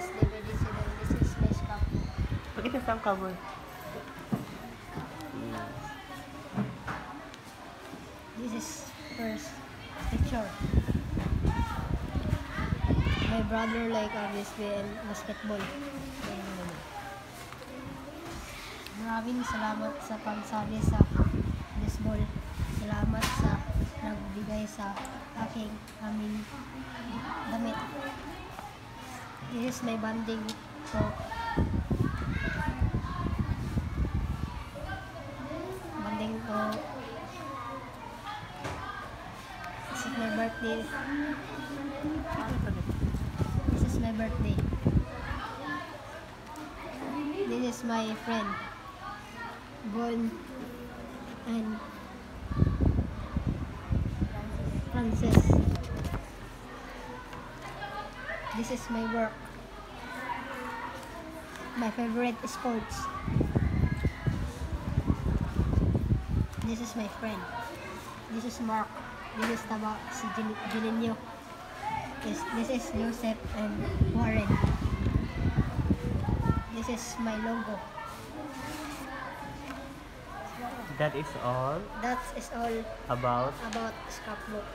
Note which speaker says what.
Speaker 1: Miss Liberty sila. Mrs. Miss Kapo. Bakit?
Speaker 2: This is first picture. My brother like obviously in basketball. Maraming salamat sa pagsabi sa baseball. Salamat sa nagbigay sa aking aming Is my banding ko. Banding ko. This is my birthday. This is my birthday. This is my friend. Bon and Francis. This is my work. My favorite sports. This is my friend. This is Mark. This is Taba, si Jininyo. This, this is Joseph and Warren. This is my logo.
Speaker 1: That is all
Speaker 2: That is all
Speaker 1: about
Speaker 2: about scrapbook.